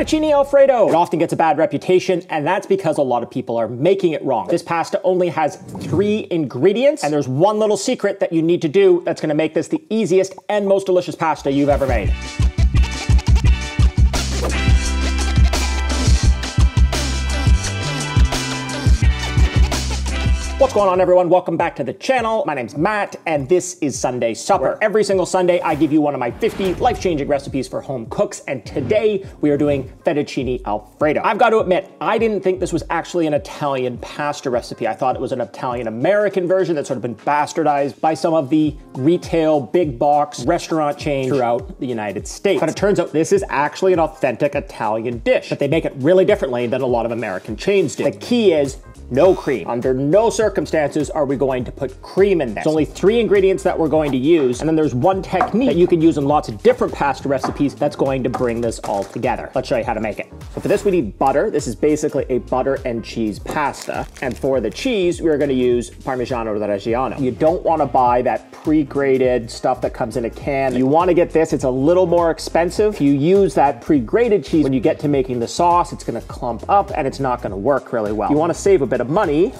Fettuccine Alfredo. It often gets a bad reputation, and that's because a lot of people are making it wrong. This pasta only has three ingredients, and there's one little secret that you need to do that's gonna make this the easiest and most delicious pasta you've ever made. What's going on everyone? Welcome back to the channel. My name's Matt and this is Sunday Supper. Every single Sunday I give you one of my 50 life-changing recipes for home cooks and today we are doing fettuccine alfredo. I've got to admit, I didn't think this was actually an Italian pasta recipe. I thought it was an Italian-American version that's sort of been bastardized by some of the retail big box restaurant chains throughout the United States. But it turns out this is actually an authentic Italian dish, but they make it really differently than a lot of American chains do. The key is no cream. Under no circumstances are we going to put cream in this. There's only three ingredients that we're going to use, and then there's one technique that you can use in lots of different pasta recipes that's going to bring this all together. Let's show you how to make it. So for this, we need butter. This is basically a butter and cheese pasta. And for the cheese, we're gonna use Parmigiano Reggiano. You don't wanna buy that pre-grated stuff that comes in a can. You wanna get this, it's a little more expensive. If you use that pre-grated cheese, when you get to making the sauce, it's gonna clump up and it's not gonna work really well. You wanna save a bit of money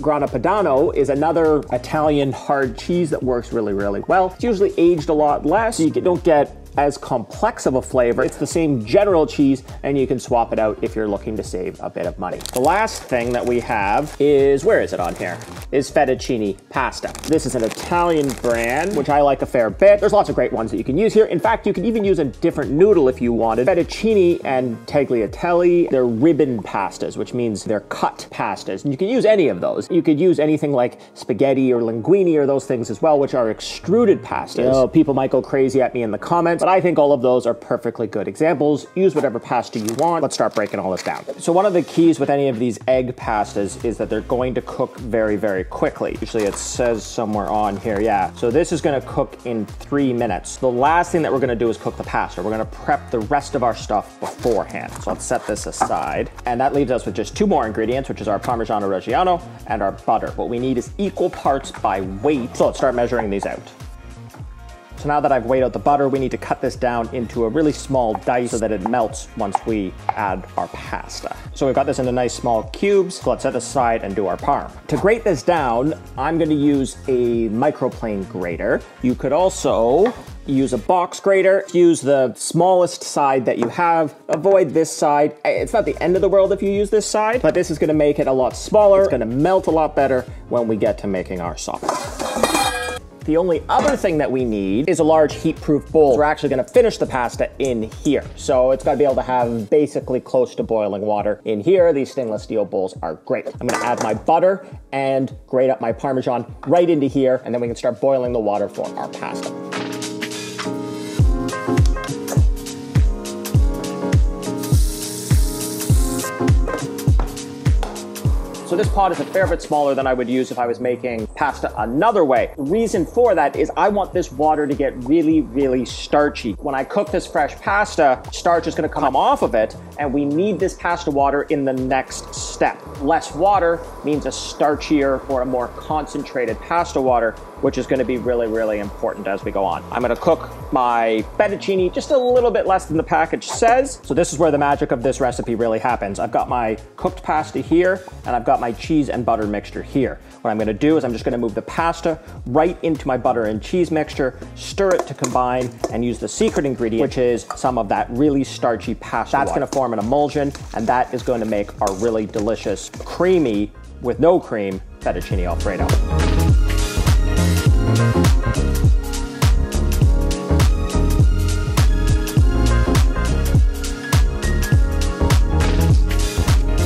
Grana Padano is another Italian hard cheese that works really, really well. It's usually aged a lot less. so You don't get as complex of a flavor. It's the same general cheese and you can swap it out if you're looking to save a bit of money. The last thing that we have is, where is it on here? Is fettuccine pasta. This is an Italian brand, which I like a fair bit. There's lots of great ones that you can use here. In fact, you can even use a different noodle if you wanted. Fettuccine and tagliatelle, they're ribbon pastas, which means they're cut pastas. And you can use any of those. You could use anything like spaghetti or linguine or those things as well, which are extruded pastas. You oh, know, people might go crazy at me in the comments, but I think all of those are perfectly good examples. Use whatever pasta you want. Let's start breaking all this down. So one of the keys with any of these egg pastas is that they're going to cook very, very quickly. Usually it says somewhere on here, yeah. So this is gonna cook in three minutes. The last thing that we're gonna do is cook the pasta. We're gonna prep the rest of our stuff beforehand. So let's set this aside. And that leaves us with just two more ingredients, which is our Parmigiano Reggiano and our butter. What we need is equal parts by weight. So let's start measuring these out. So now that I've weighed out the butter, we need to cut this down into a really small dice so that it melts once we add our pasta. So we've got this into nice small cubes. So let's set aside and do our parm. To grate this down, I'm gonna use a microplane grater. You could also use a box grater, use the smallest side that you have, avoid this side. Eh, it's not the end of the world if you use this side, but this is gonna make it a lot smaller. It's gonna melt a lot better when we get to making our sauce. The only other thing that we need is a large heat-proof bowl. We're actually gonna finish the pasta in here. So it's gotta be able to have basically close to boiling water in here. These stainless steel bowls are great. I'm gonna add my butter and grate up my Parmesan right into here, and then we can start boiling the water for our pasta. So this pot is a fair bit smaller than I would use if I was making pasta another way. The reason for that is I want this water to get really, really starchy. When I cook this fresh pasta, starch is gonna come off of it, and we need this pasta water in the next step. Less water means a starchier or a more concentrated pasta water, which is gonna be really, really important as we go on. I'm gonna cook my fettuccine just a little bit less than the package says. So this is where the magic of this recipe really happens. I've got my cooked pasta here, and I've got my cheese and butter mixture here. What I'm gonna do is I'm just gonna move the pasta right into my butter and cheese mixture, stir it to combine, and use the secret ingredient, which is some of that really starchy pasta That's gonna form an emulsion, and that is to make our really delicious, creamy, with no cream, fettuccine alfredo.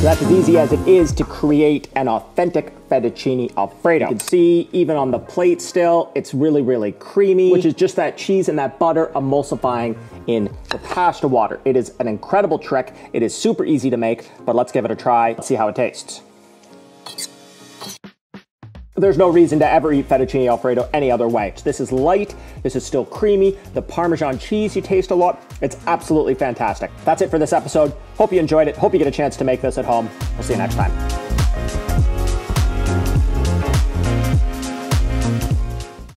So that's as easy as it is to create an authentic fettuccine alfredo. You can see even on the plate still, it's really, really creamy, which is just that cheese and that butter emulsifying in the pasta water. It is an incredible trick. It is super easy to make, but let's give it a try. Let's see how it tastes. There's no reason to ever eat fettuccine alfredo any other way. This is light, this is still creamy, the Parmesan cheese you taste a lot. It's absolutely fantastic. That's it for this episode. Hope you enjoyed it. Hope you get a chance to make this at home. We'll see you next time.